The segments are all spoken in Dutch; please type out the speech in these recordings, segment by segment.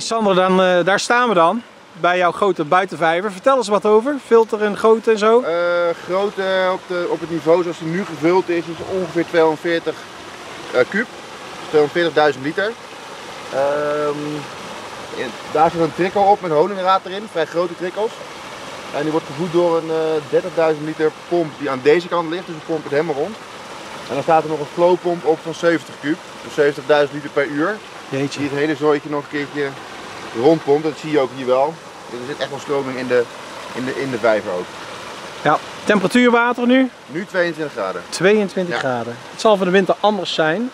Sander, dan, eh, daar staan we dan. Bij jouw grote buitenvijver. Vertel eens wat over. Filter en grootte en zo. Eh, grootte op, de, op het niveau zoals die nu gevuld is, is ongeveer 240 uh, kuub. 240.000 liter. Ehm, daar zit een trikkel op met honingraad erin, vrij grote trikkels. En die wordt gevoed door een eh 30.000 liter pomp die aan deze kant ligt, dus we pompen het helemaal rond. En dan staat er nog een flowpomp op van 70 kuub, dus 70.000 liter per uur. Jeetje. Die het hele zooitje nog een keertje rondpompt, dat zie je ook hier wel. Er zit echt wel stroming in de, in de, in de vijver ook. Ja, temperatuur water nu? Nu 22 graden. 22 Ja. graden. Het zal van de winter anders zijn.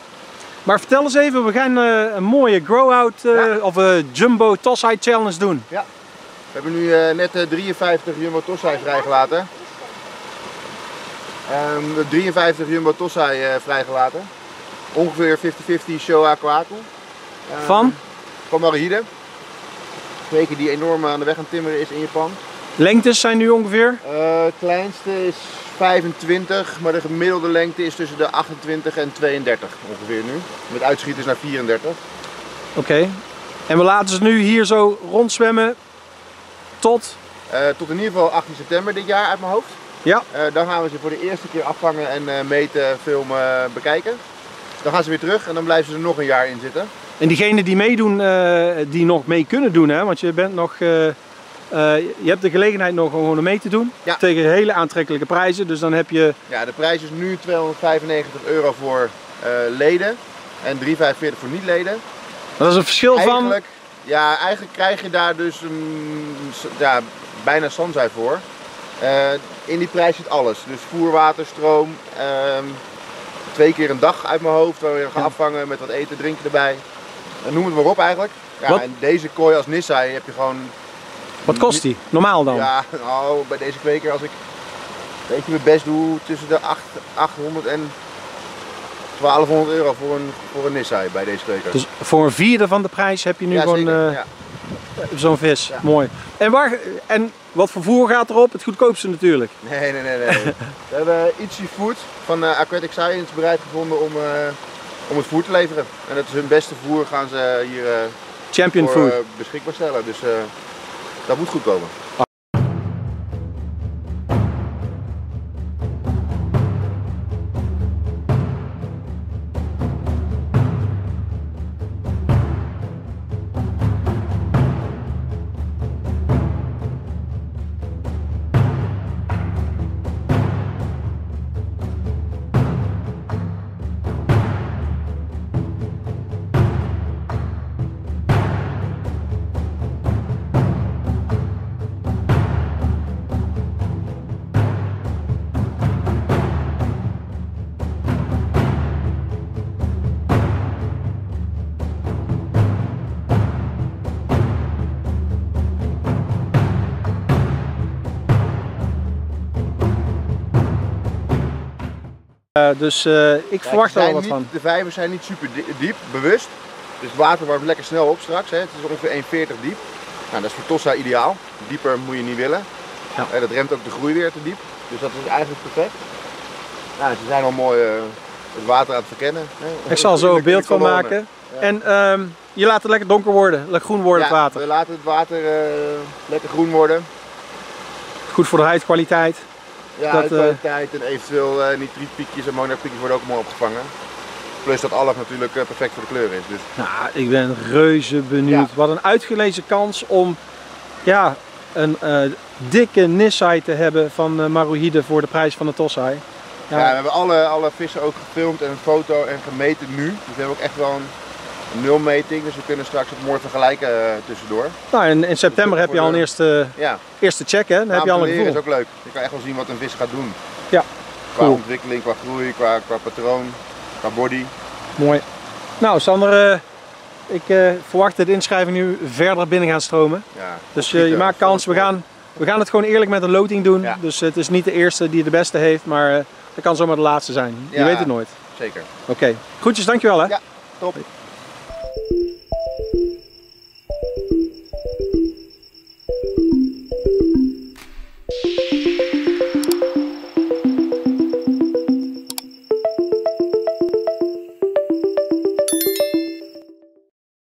Maar vertel eens even, we gaan eh, een mooie grow-out eh, Ja. of een jumbo toss-eye challenge doen. We hebben nu net eh, 53 Jumbo Tossai vrijgelaten. Ehm, de 53 Jumbo Tossai vrijgelaten. Ongeveer 50-50 Showa Kwaku. Ehm, Van? Van Marihide. Kweker die enorm aan de weg aan het timmeren is in Japan. Lengtes zijn nu ongeveer? Eh, Het kleinste is 25, maar de gemiddelde lengte is tussen de 28 en 32 ongeveer nu. Met uitschieters naar 34. Oké. En we laten ze nu hier zo rondzwemmen tot... Eh, tot in ieder geval 18 september dit jaar uit mijn hoofd. Ja. Eh, dan gaan we ze voor de eerste keer afvangen en eh, meten, filmen, bekijken. Dan gaan ze weer terug en dan blijven ze er nog een jaar in zitten. En diegenen die meedoen, eh, die nog mee kunnen doen, hè? want je bent nog... eh, eh, je hebt de gelegenheid nog om gewoon mee te doen. Ja. Tegen hele aantrekkelijke prijzen. Dus dan heb je... Ja, de prijs is nu 295 euro voor leden en 345 voor niet-leden. Dat is een verschil van... Ja, eigenlijk krijg je daar dus ja, bijna Sanzai voor. In die prijs zit alles. Dus voerwater, stroom, ehm, twee keer een dag uit mijn hoofd waar we gaan Ja. afvangen met wat eten, drinken erbij. En noem het maar op eigenlijk. Ja, Wat? en deze kooi als Nissai heb je gewoon... Wat kost die? Normaal dan? Ja, nou, bij deze kweker als ik een beetje mijn best doe tussen de 8, 800 en 1200 euro voor een, voor een Nissai bij deze kweker. Dus voor een vierde van de prijs heb je nu ja, gewoon eh, ja. zo'n vis. Ja. Mooi. En, waar, en wat voor voer gaat erop? Het goedkoopste natuurlijk. Nee, nee, nee. nee. We hebben Itchy Food van eh, Aquatic Science bereid gevonden om, eh, om het voer te leveren. En dat is hun beste voer gaan ze hier eh, Champion voor, food. eh, beschikbaar stellen. Dus eh, dat moet goed komen. Dus eh, ik verwacht er wel wat niet- van. De vijvers zijn niet super di- diep, bewust. Dus het water warmt lekker snel op straks. Hè. Het is ongeveer 1,40 diep. Nou, dat is voor Tossa ideaal. Dieper moet je niet willen. Ja. Eh, dat remt ook de groei weer te diep. Dus dat is eigenlijk perfect. Nou, ze zijn al mooi eh, het water aan het verkennen. hè. Ik zal zo een beeld van maken. Ja. En ehm, je laat het lekker donker worden, lekker groen worden Ja, het water. We laten het water eh, lekker groen worden. Goed voor de huidkwaliteit. Ja, Dat, de eh, kwaliteit en eventueel eh nitrietpiekjes en ammoniakpiekjes worden ook mooi opgevangen. Plus dat alg natuurlijk eh, perfect voor de kleur is. Dus Nou, ik ben reuze benieuwd. Ja. Wat een uitgelezen kans om ja, een dikke Nissai te hebben van eh, Maruhide voor de prijs van de Tossai. Ja, we hebben alle, alle vissen ook gefilmd en een foto en gemeten nu. Dus we hebben ook echt wel een nulmeting. Dus we kunnen straks het mooi vergelijken eh, tussendoor. Nou, in, in september heb je al een eerste, Ja, eerste check, hè? Dan heb je al een gevoel. is ook leuk. Je kan echt wel zien wat een vis gaat doen. Ja, Qua cool. ontwikkeling, qua groei, qua, qua patroon, qua body. Mooi. Nou, Sander, eh, ik eh, verwacht dat de inschrijvingen nu verder binnen gaan stromen. Ja, Dus je maakt kans. We gaan, we gaan het gewoon eerlijk met een loting doen. Ja. Dus het is niet de eerste die de beste heeft, maar het kan zomaar de laatste zijn. Je weet het nooit. Zeker. Oké, groetjes, dankjewel hè. Ja. Top.